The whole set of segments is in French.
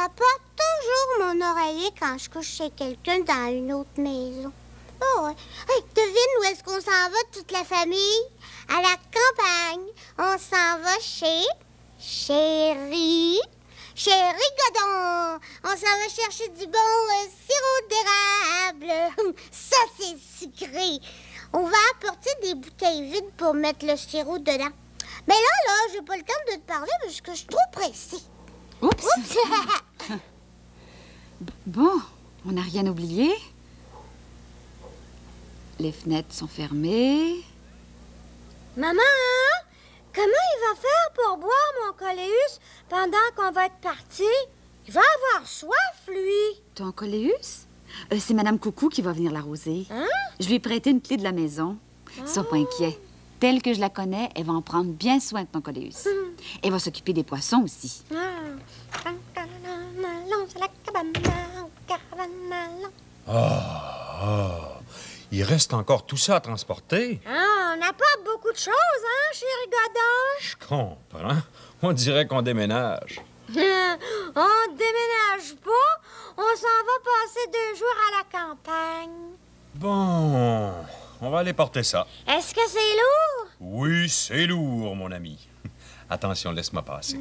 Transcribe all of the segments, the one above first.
j'apporte toujours mon oreiller quand je couche chez quelqu'un dans une autre maison. Oh, devine où est-ce qu'on s'en va, toute la famille? À la campagne. On s'en va chez Chéri. Chéri Godon. On s'en va chercher du bon euh, sirop d'érable. Ça, c'est sucré. On va apporter des bouteilles vides pour mettre le sirop dedans. Mais là, là, j'ai pas le temps de te parler parce que je suis trop pressée. Oups! Oups! Bon, on n'a rien oublié. Les fenêtres sont fermées. Maman, hein? comment il va faire pour boire mon coléus pendant qu'on va être parti? Il va avoir soif, lui. Ton coléus? Euh, c'est Madame Coucou qui va venir l'arroser. Hein? Je lui ai prêté une clé de la maison. Sois pas inquiet. Telle que je la connais, elle va en prendre bien soin de ton coléus. Elle va s'occuper des poissons aussi. Ah. Ah, ah. Il reste encore tout ça à transporter. Ah, on n'a pas beaucoup de choses, hein, chéri Godon? Je comprends. On dirait qu'on déménage. on déménage pas. On s'en va passer deux jours à la campagne. Bon, on va aller porter ça. Est-ce que c'est lourd? Oui, c'est lourd, mon ami. Attention, laisse-moi passer.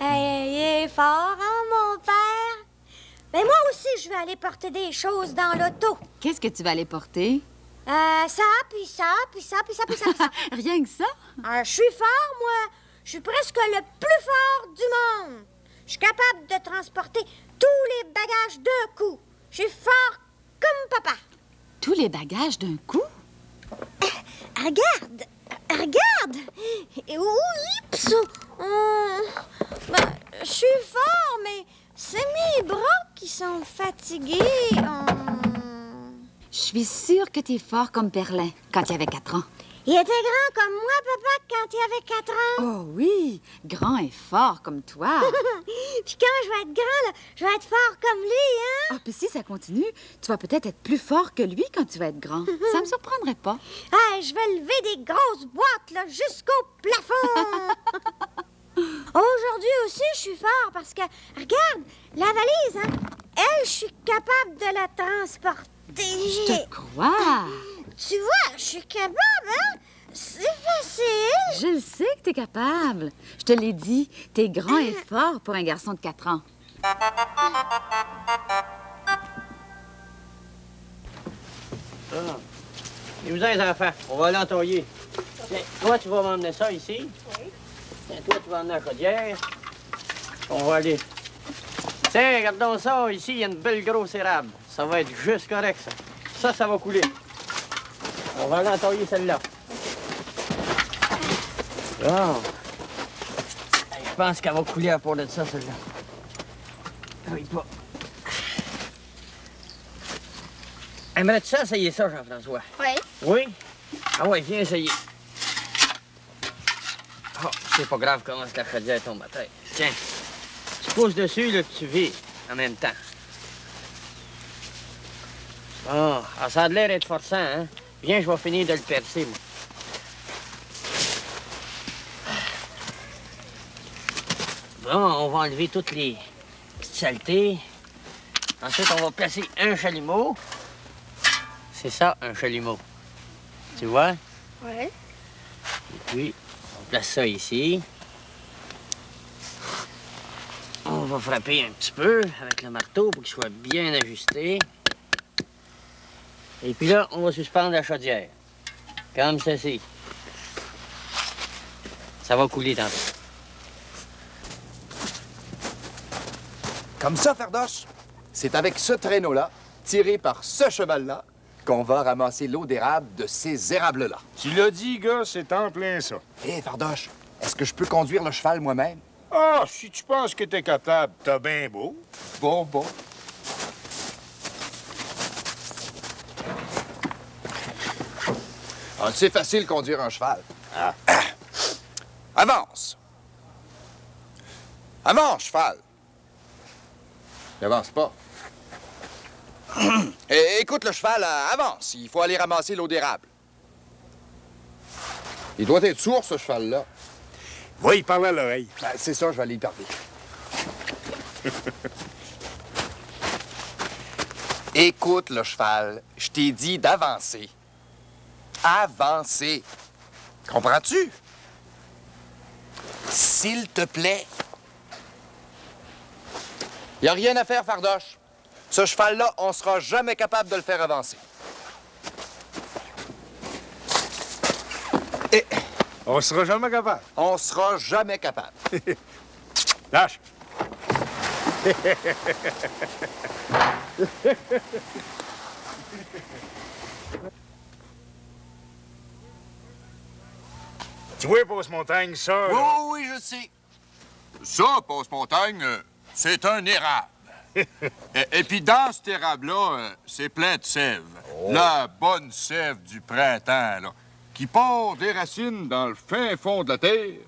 Hey, il est fort, hein, mon père? Mais moi aussi, je vais aller porter des choses dans l'auto. Qu'est-ce que tu vas aller porter? Euh, ça, puis ça, puis ça, puis ça, puis ça, puis ça. Rien que ça? Euh, je suis fort, moi. Je suis presque le plus fort du monde. Je suis capable de transporter tous les bagages d'un coup. Je suis fort comme papa. Tous les bagages d'un coup? Regarde, regarde. Oups. Hum, ben, je suis fort, mais c'est mes bras qui sont fatigués. Je suis sûre que t'es fort comme Perlin quand il avait quatre ans. Il était grand comme moi, papa, quand il avait quatre ans. Oh oui, grand et fort comme toi. Puis quand je vais être grand, là, je vais être fort comme lui, hein? Ah, puis si ça continue, tu vas peut-être être plus fort que lui quand tu vas être grand. Ça me surprendrait pas. Ah, je vais lever des grosses boîtes, là, jusqu'au plafond. Aujourd'hui aussi, je suis fort parce que, regarde, la valise, hein? Elle, je suis capable de la transporter. Je te crois. Tu vois, je suis capable, hein? C'est facile. Je le sais que t'es capable. Je te l'ai dit, t'es grand et fort pour un garçon de 4 ans. Ah. Et vous les enfants, on va aller en tailler. Tiens, toi, tu vas m'emmener ça ici. Oui. Tiens, toi, tu vas emmener la chaudière. On va aller. Tiens, regardons ça. Ici, il y a une belle grosse érable. Ça va être juste correct, ça. Ça, ça va couler. On va aller en tailler celle-là. Bon. Je pense qu'elle va couler à part de ça, celle-là. Oui, pas. Aimerais-tu ça, essayer ça, Jean-François? Oui. Oui? Ah ouais, viens essayer. Oh, c'est pas grave comment la chaudière tombe à terre. Tiens, tu pousses dessus, là, tu vis en même temps. Bon, ah, ça a l'air d'être forçant, hein? Viens, je vais finir de le percer, moi. Bon, on va enlever toutes les petites saletés. Ensuite, on va placer un chalumeau. C'est ça, un chalumeau. Tu vois? Oui. Et puis, on place ça ici. On va frapper un petit peu avec le marteau pour qu'il soit bien ajusté. Et puis là, on va suspendre la chaudière. Comme ceci. Ça va couler tantôt. Comme ça, Fardoche, c'est avec ce traîneau-là, tiré par ce cheval-là, qu'on va ramasser l'eau d'érable de ces érables-là. Tu l'as dit, gars, c'est en plein ça. Hé, Fardoche, est-ce que je peux conduire le cheval moi-même? Ah, si tu penses que t'es capable, t'as bien beau. Bon, bon. C'est facile conduire un cheval. Ah. Avance. Avance, cheval. N'avance pas. Écoute, le cheval, euh, avance. Il faut aller ramasser l'eau d'érable. Il doit être sourd, ce cheval-là. Va y parler à l'oreille. Ben, c'est ça, je vais aller y parler. Écoute, le cheval, je t'ai dit d'avancer. Avancer. Comprends-tu? S'il te plaît. Il a rien à faire, Fardoche. Ce cheval-là, on sera jamais capable de le faire avancer. Et On sera jamais capable. on sera jamais capable. Lâche. tu vois, Passe-Montagne, ça, là, Oui, je sais. Ça, Passe-Montagne, c'est un érable. et, et puis dans cet érable-là, euh, c'est plein de sève. La bonne sève du printemps, là, qui part des racines dans le fin fond de la terre,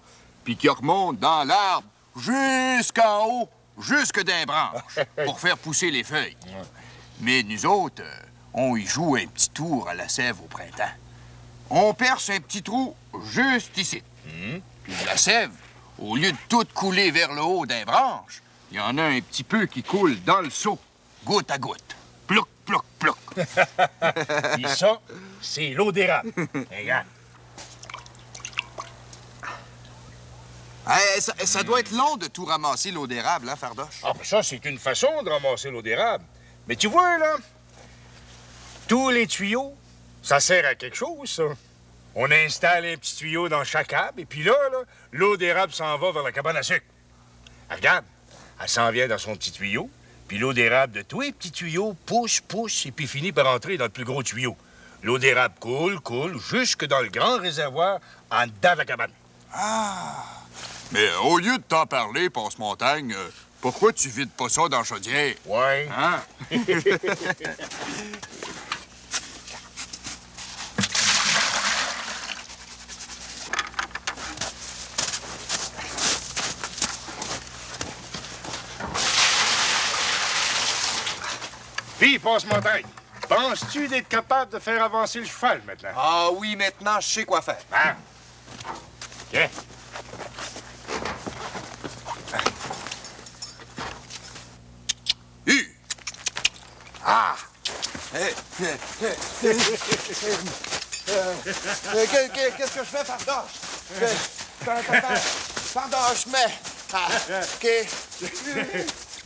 puis qui remonte dans l'arbre jusqu'en haut, jusque d'un branche, pour faire pousser les feuilles. Mais nous autres, euh, on y joue un petit tour à la sève au printemps. On perce un petit trou juste ici. Puis la sève, au lieu de tout couler vers le haut d'un branche, il y en a un petit peu qui coule dans le seau, goutte à goutte. Plouc, plouc, plouc. Puis ça, c'est l'eau d'érable. Regarde. Eh, ça, ça doit être long de tout ramasser l'eau d'érable, hein, Fardoche? Ah, ben ça, c'est une façon de ramasser l'eau d'érable. Mais tu vois, là, tous les tuyaux, ça sert à quelque chose, ça. On installe un petit tuyau dans chaque arbre, et puis là, là, l'eau d'érable s'en va vers la cabane à sucre. Ah, regarde, elle s'en vient dans son petit tuyau, puis l'eau d'érable de tous les petits tuyaux pousse, pousse, et puis finit par entrer dans le plus gros tuyau. L'eau d'érable coule, coule, jusque dans le grand réservoir en dedans de la cabane. Mais euh, au lieu de t'en parler, Passe-Montagne, euh, pourquoi tu vides pas ça dans la chaudière? Ouais. Hein? Puis, passe-montagne, penses-tu d'être capable de faire avancer le cheval maintenant? Ah oui, maintenant, je sais quoi faire. Hein? Tiens. Hu! Ah! Eh, eh, eh, eh, euh, que- que- Qu'est-ce que je fais, Fardoche? Attends. Fardoche, mais... Ah, OK.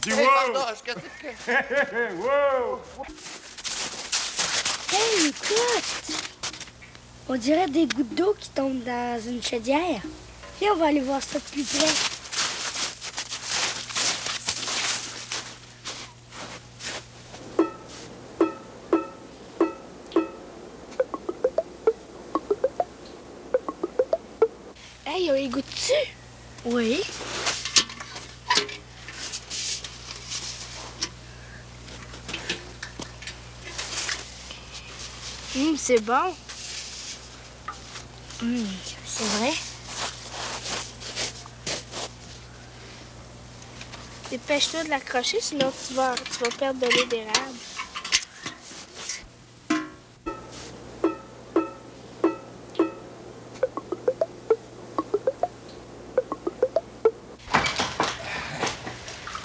Du Hey, wow! Qu'est-ce que... wow! Hey, écoute! On dirait des gouttes d'eau qui tombent dans une chaudière. Viens, on va aller voir ça de plus près. C'est bon. Hum, c'est vrai. Dépêche-toi de l'accrocher, sinon tu vas, tu vas perdre de l'eau d'érable.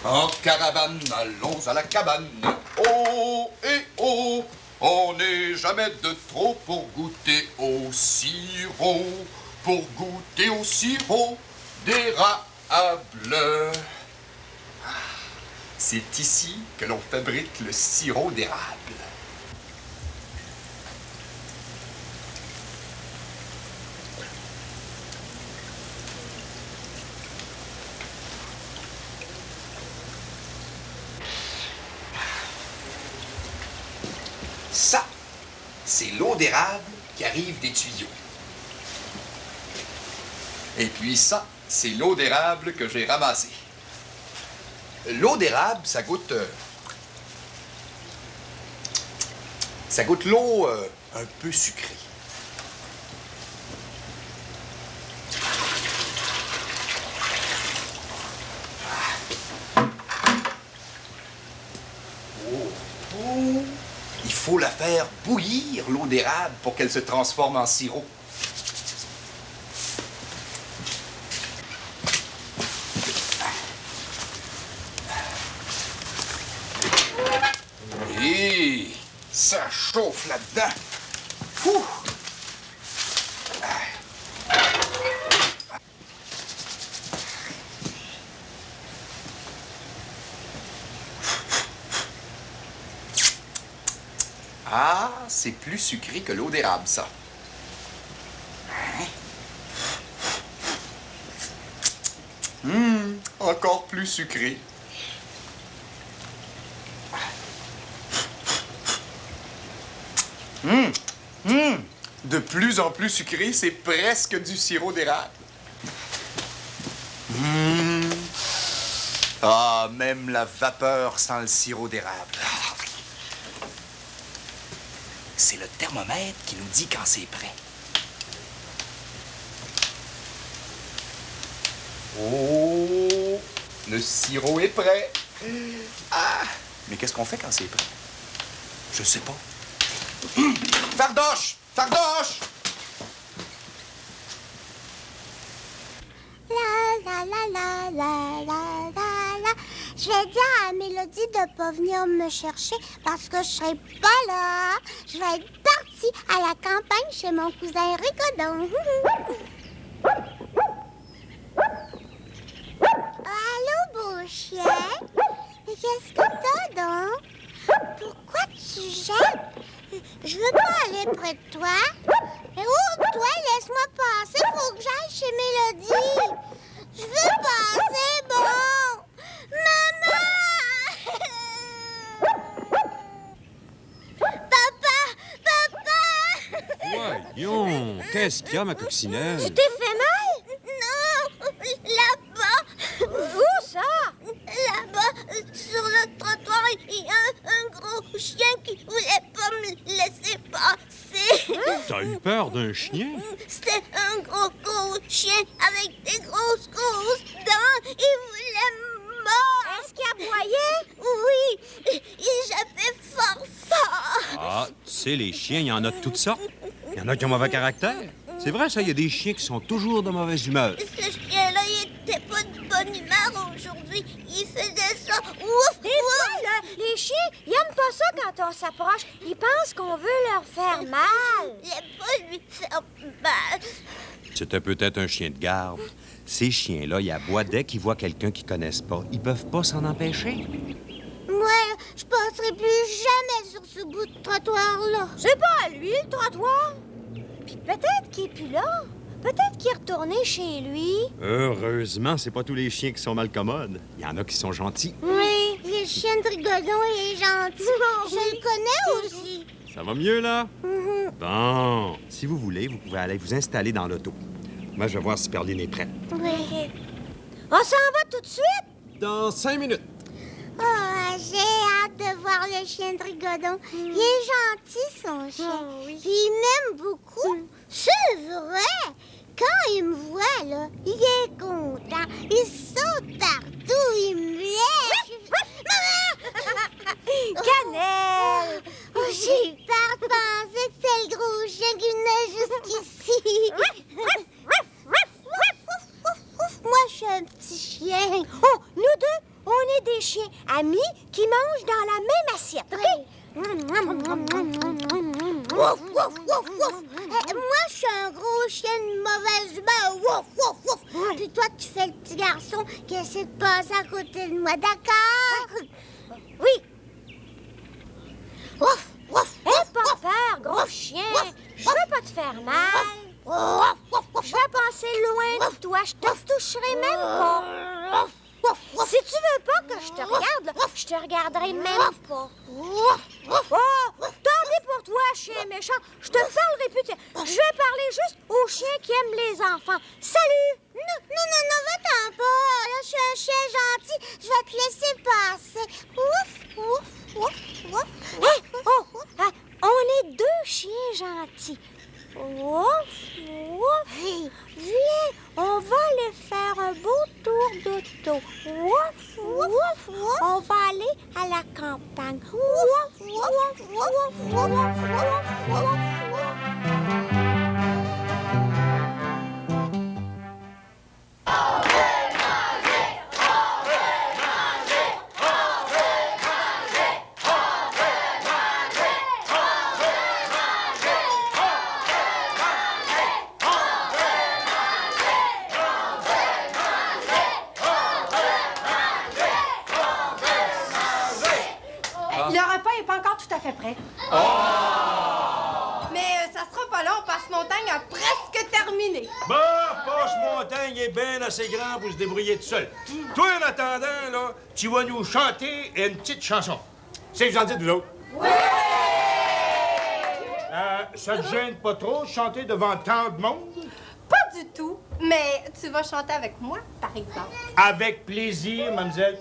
En caravane, allons à la cabane. Oh et oh, jamais de trop pour goûter au sirop, pour goûter au sirop d'érable. Ah, C'est ici que l'on fabrique le sirop d'érable. Ça, c'est l'eau d'érable qui arrive des tuyaux. Et puis ça, c'est l'eau d'érable que j'ai ramassée. L'eau d'érable, ça goûte... euh, ça goûte l'eau euh, un peu sucrée. Il faire bouillir l'eau d'érable pour qu'elle se transforme en sirop. Et ça chauffe là-dedans. Ouh! Ah, c'est plus sucré que l'eau d'érable, ça. Hum, encore plus sucré. Hum, hum, de plus en plus sucré, c'est presque du sirop d'érable. Hum. Ah, même la vapeur sans le sirop d'érable. C'est le thermomètre qui nous dit quand c'est prêt. Oh, le sirop est prêt. Ah, mais qu'est-ce qu'on fait quand c'est prêt? Je sais pas. Fardoche! Fardoche! La la la la la la la la. Je vais dire à Mélodie de pas venir me chercher parce que je serai pas là. Je vais être partie à la campagne chez mon cousin Rigodon. Allô, beau chien? Mais qu'est-ce que t'as donc? Pourquoi tu jettes? Je veux pas aller près de toi. Mais oh, toi, laisse-moi passer. Faut que j'aille chez Mélodie. Je veux passer, bon. Maman! Papa! Papa! Voyons, ma coccinelle? Tu t'es fait mal? Non! Là-bas! Où ça? Là-bas, sur le trottoir, il y a un, un gros chien qui voulait pas me laisser passer. T'as eu peur d'un chien? C'était un gros, gros chien avec des grosses, grosses dents. Il voulait me mordre. Est-ce qu'il aboyait? Oui, il jappait fort, fort. Ah, tu sais, les chiens, il y en a de toutes sortes. Il y en a qui ont mauvais caractère. C'est vrai, ça, il y a des chiens qui sont toujours de mauvaise humeur. Ce chien-là, il était pas de bonne humeur aujourd'hui. Il faisait ça. Ouf, Des ouf. fois, là, les chiens, ils aiment pas ça quand on s'approche. Ils pensent qu'on veut leur faire mal. Il pas lui faire mal. C'était peut-être un chien de garde. Ces chiens-là, ils aboient dès qu'ils voient quelqu'un qu'ils connaissent pas. Ils peuvent pas s'en empêcher. Moi, je passerai plus jamais sur ce bout de trottoir-là. C'est pas à lui, le trottoir. Peut-être qu'il est plus là. Peut-être qu'il est retourné chez lui. Heureusement, c'est pas tous les chiens qui sont malcommodes. Il y en a qui sont gentils. Oui, le chien de Rigodon, il est gentil. Je le connais aussi. Ça va mieux, là? Bon. Si vous voulez, vous pouvez aller vous installer dans l'auto. Moi, je vais voir si Perline est prête. Oui. On s'en va tout de suite? Dans cinq minutes. Oh, j'ai hâte de voir le chien de Rigodon. Il est gentil, son chien. Puis il m'aime beaucoup. C'est vrai. Quand il me voit, là, il est content. Il saute partout, il me lèche. Maman! Cannelle! Oh, j'ai eu peur de penser que c'est le gros chien qui venait jusqu'ici. Moi, je suis un petit chien. Oh, nous deux, on est des chiens amis qui mangent dans la même assiette. OK? Wouf, wouf, wouf, wouf. Eh, moi, je suis un gros chien de mauvaise humeur. Wouf, wouf, wouf. Puis toi, tu fais le petit garçon qui essaie de passer à côté de moi, d'accord? Oui. Wouf, wouf, Aie pas peur, gros chien. Je veux pas te faire mal. wouf, wouf, wouf. Je vais passer loin de toi. Je te toucherai même pas. Si tu veux pas que je te regarde, là, je te regarderai même pas. Oh, tant pis pour toi, chien méchant. Je te parlerai plus. de- Je vais parler juste aux chiens qui aiment les enfants. Salut! Non, non, non, non, va-t'en pas. Là, je suis un chien gentil. Je vais te laisser passer. Ouf, ouf, ouf, ouf. Hé, oh, ah, on est deux chiens gentils. Ouf, ouf. Viens, on va aller faire un beau tour d'auto. Ouf, ouf, ouf. On va aller à la campagne. Ouf. Le repas n'est pas encore tout à fait prêt. Mais euh, ça sera pas long, Passe-Montagne a presque terminé. Bah, Passe-Montagne est bien assez grand pour se débrouiller tout seul. Toi, en attendant, là, tu vas nous chanter une petite chanson. C'est que vous en dites, vous autres? Oui! Euh, ça te gêne pas trop de chanter devant tant de monde? Pas du tout. Mais tu vas chanter avec moi, par exemple. Avec plaisir, mademoiselle.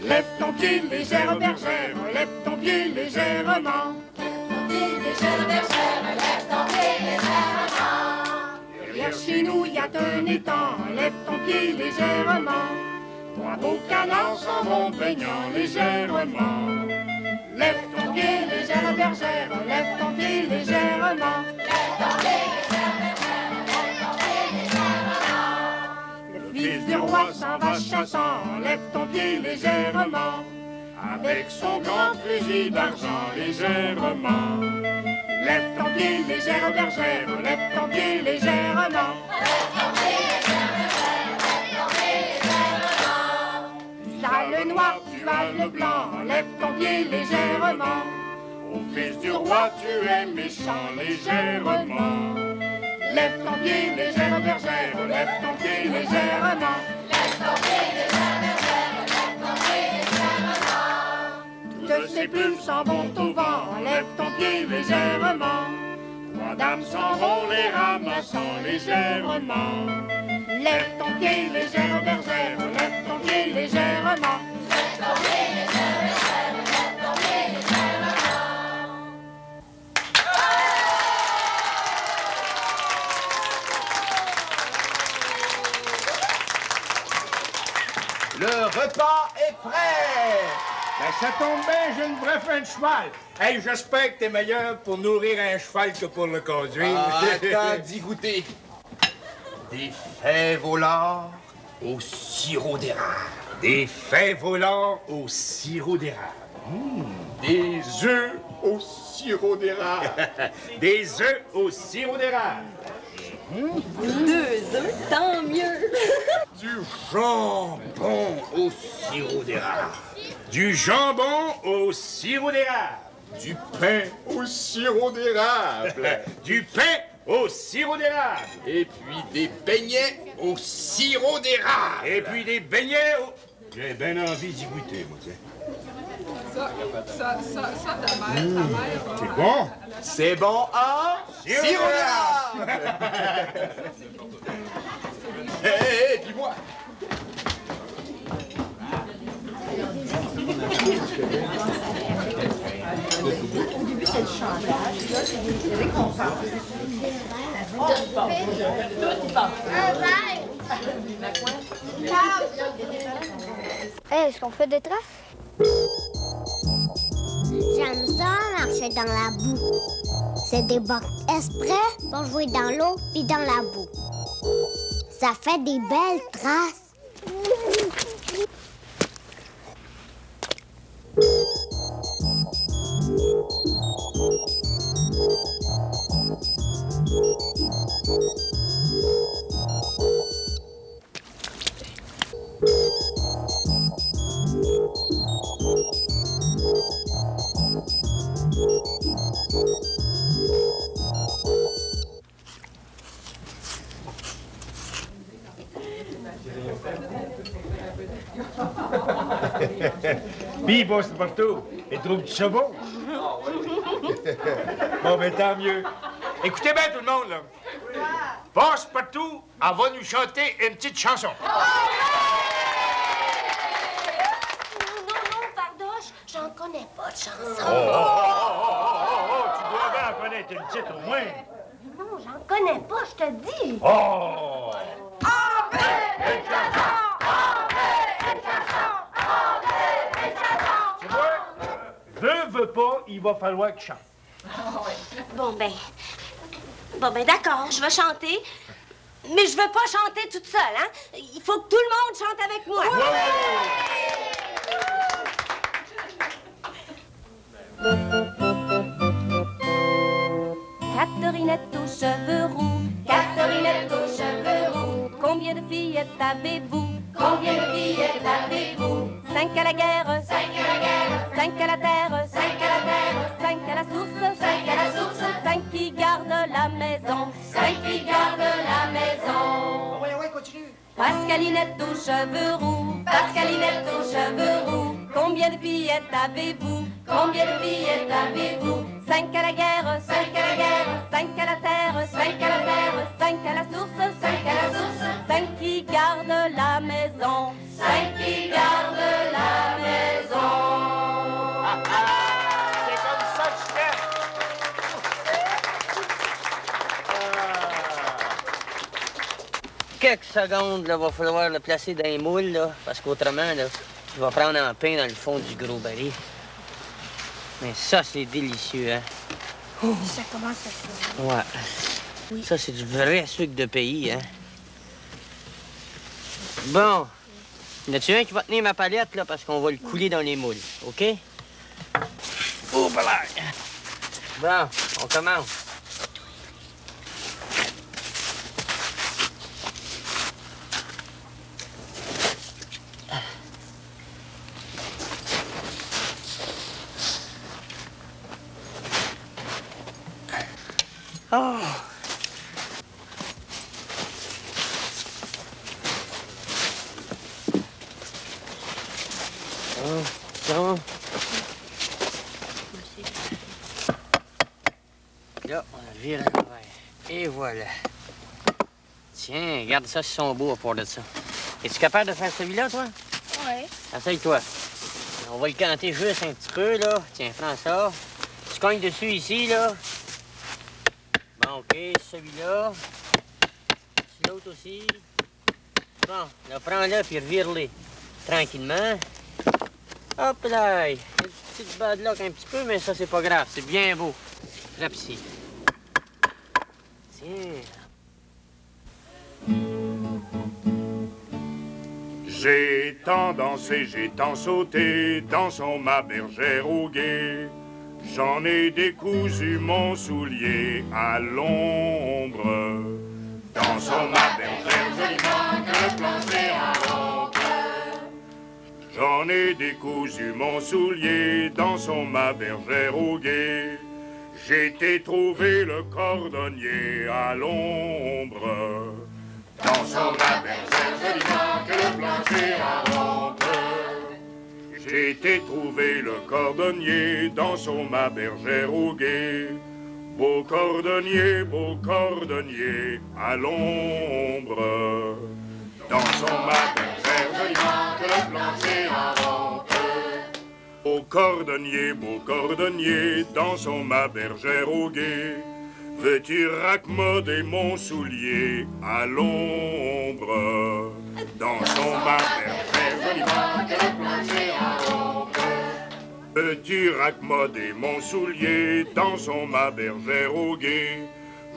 Lève ton pied, légère bergère, lève ton pied légèrement. Derrière un lève ton pied légèrement. Trois beaux canards s'en vont baignant légèrement. Lève ton pied, légère bergère, lève ton pied légèrement. Le fils du roi s'en va chassant, lève ton pied légèrement. Avec son grand fusil d'argent légèrement. Lève ton pied, légère bergère, lève ton pied légèrement. Tu as le noir, tu as le blanc, lève ton pied légèrement. Au fils du roi, tu es méchant légèrement. Lève ton pied, légère bergère, lève ton pied légèrement. Toutes ces plumes s'en vont au vent, lève ton pied légèrement. Trois dames s'en vont les ramassant légèrement. Lève ton pied, légère bergère, lève ton pied légèrement. Le repas est prêt! Ben, ça tombe bien, j'ai une vraie fin de cheval. Hey, j'espère que t'es meilleur pour nourrir un cheval que pour le conduire. Ah, attends d'y goûter. Des fèves au lard au sirop d'érable. Des fèves volants au sirop d'érable. Des œufs au sirop d'érable. Des œufs au sirop d'érable. Deux œufs, tant mieux. Du jambon au sirop d'érable. Du jambon au sirop d'érable. Du pain au sirop d'érable. Du pain au sirop d'érable. Et puis des beignets au sirop d'érable. Et puis des beignets au... J'ai bien envie d'y goûter, moi, tiens. C'est bon? C'est bon, hein? Sirop d'érable. Hey, est-ce qu'on fait des traces? J'aime ça marcher dans la boue. C'est des bottes exprès pour jouer dans l'eau puis dans la boue. Ça fait des belles traces. Boss partout. Et trouves-tu ça bon? bon, ben tant mieux. Écoutez bien tout le monde, là. Passe partout, elle va nous chanter une petite chanson. Non, non, non, Fardoche, j'en connais pas de chanson. Oh, oh, oh, oh, oh, oh, tu dois bien en connaître une petite au moins. Non, j'en connais pas, je te dis. Oh! Pas, il va falloir qu'il chante. Bon, ben. Bon, ben, d'accord, je vais chanter. Mais je veux pas chanter toute seule, hein? Il faut que tout le monde chante avec moi. Catherinette aux cheveux roux, Catherinette aux cheveux roux. Combien de fillettes avez-vous? Combien de fillettes avez-vous? Cinq à la guerre, cinq à la guerre, cinq à la terre, Pascalinette aux cheveux roux, Pascalinette aux cheveux roux. Combien de fillettes avez-vous? Combien de fillettes avez-vous? Cinq à la guerre, cinq à la guerre, cinq à la terre, Quelques secondes, là, va falloir le placer dans les moules, là, parce qu'autrement, là, il va prendre un pain dans le fond du gros baril. Mais ça, c'est délicieux, hein? Ça commence à se Ouais. Ça, c'est du vrai sucre de pays, hein? Bon. Y a-tu un qui va tenir ma palette, là, parce qu'on va le couler dans les moules, OK? Oh. Bon, on commence. Oh! Oh, tiens. Là, on a viré à l'envers. Et voilà. Tiens, regarde ça, c'est son beau à part de ça. Es-tu capable de faire celui-là, toi? Oui. Essaye-toi. On va le canter juste un petit peu, là. Tiens, prends ça. Tu cognes dessus ici, là. Bon, OK, celui-là. L'autre aussi. Bon, là, prends-le, puis revire-le. Tranquillement. Hop là! Une petite bad luck un petit peu, mais ça, c'est pas grave. C'est bien beau. Frappe ici. Tiens. J'ai tant dansé, j'ai tant sauté, dansons ma bergère au guet. J'en ai décousu mon soulier à l'ombre. Dansons ma bergère joliment que plancher en ombre. J'en ai décousu mon soulier, dansons ma bergère au guet. J'ai été trouver le cordonnier à l'ombre. Dansons ma bergère que le plancher. J'ai été trouver le cordonnier, dansons ma bergère au guet. Beau cordonnier, beau cordonnier, à l'ombre. Dansons ma bergère que le plancher ombre. Beau cordonnier, beau cordonnier, dansons ma bergère au guet. Veux-tu raccommoder mon soulier à l'ombre? Bergère le plancher en ombre. Veux-tu raccommoder mon soulier? Dansons ma bergère au guet?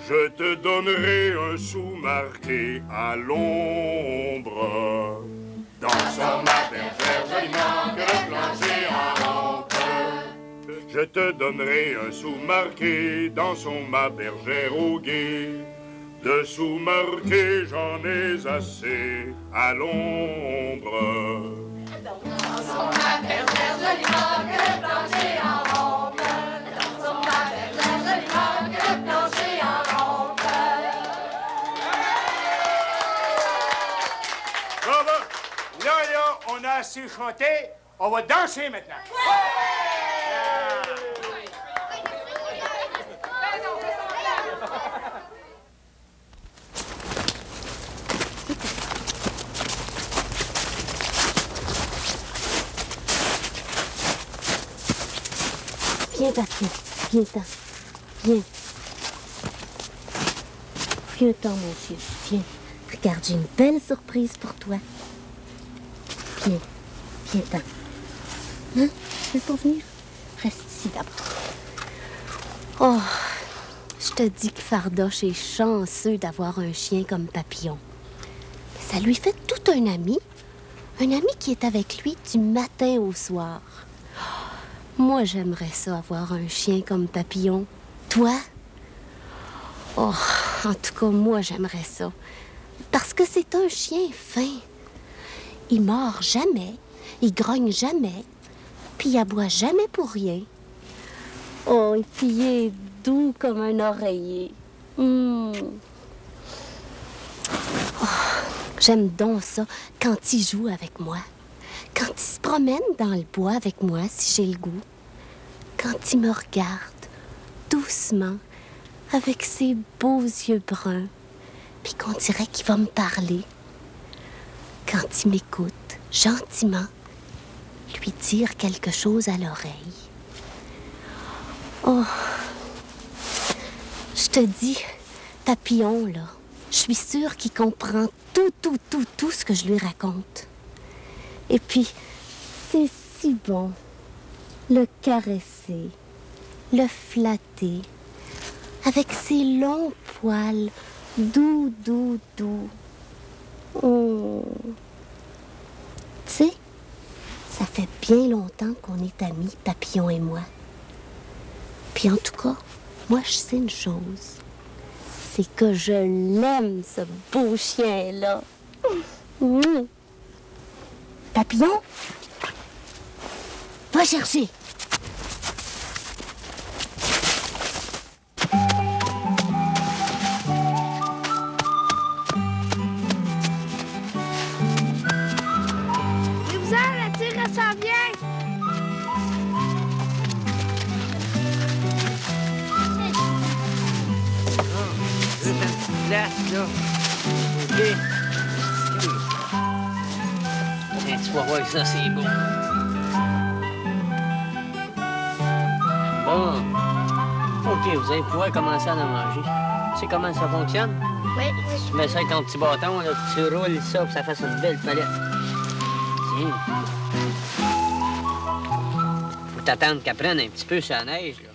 Je te donnerai un sou marqué à l'ombre. Dansons ma bergère joliment que le plancher ombre. Je te donnerai un sou marqué, dansons ma bergère au guet. De sous marqués, j'en ai assez à l'ombre. Dansons ma bergère joliment que le plancher en ombre. Dansons ma bergère joliment que le plancher en ombre. Bravo! Là, là, on a assez chanté. On va danser maintenant. Viens, papy. Viens-t'en. Viens. Viens-t'en, mon fils. Viens. Regarde, j'ai une belle surprise pour toi. Viens. Viens-t'en. Hein? Tu veux pas venir? Reste ici d'abord. Oh, je te dis que Fardoche est chanceux d'avoir un chien comme Papillon. Ça lui fait tout un ami. Un ami qui est avec lui du matin au soir. Moi, j'aimerais ça avoir un chien comme Papillon. Toi? Oh, en tout cas, moi, j'aimerais ça. Parce que c'est un chien fin. Il mord jamais, il grogne jamais, puis il aboie jamais pour rien. Oh, il est doux comme un oreiller. Hmm. Oh, J'aime donc ça quand il joue avec moi. Quand il se promène dans le bois avec moi si j'ai le goût. Quand il me regarde doucement avec ses beaux yeux bruns. Puis qu'on dirait qu'il va me parler. Quand il m'écoute gentiment, lui dire quelque chose à l'oreille. Oh, je te dis, papillon, là, je suis sûre qu'il comprend tout, tout, tout, tout ce que je lui raconte. Et puis, c'est si bon. Le caresser, le flatter, avec ses longs poils, doux, doux, doux. Oh. Tu sais, ça fait bien longtemps qu'on est amis, Papillon et moi. Puis en tout cas, moi, je sais une chose. C'est que je l'aime, ce beau chien-là. Mm. Papillon, va chercher. Ça, c'est beau. Bon. OK, vous allez pouvoir commencer à en manger. Tu sais comment ça fonctionne? Oui. Tu mets ça avec ton petit bâton, là, tu roules ça pour que ça fasse une belle palette. Tiens. Faut t'attendre qu'elle prenne un petit peu sur la neige, là.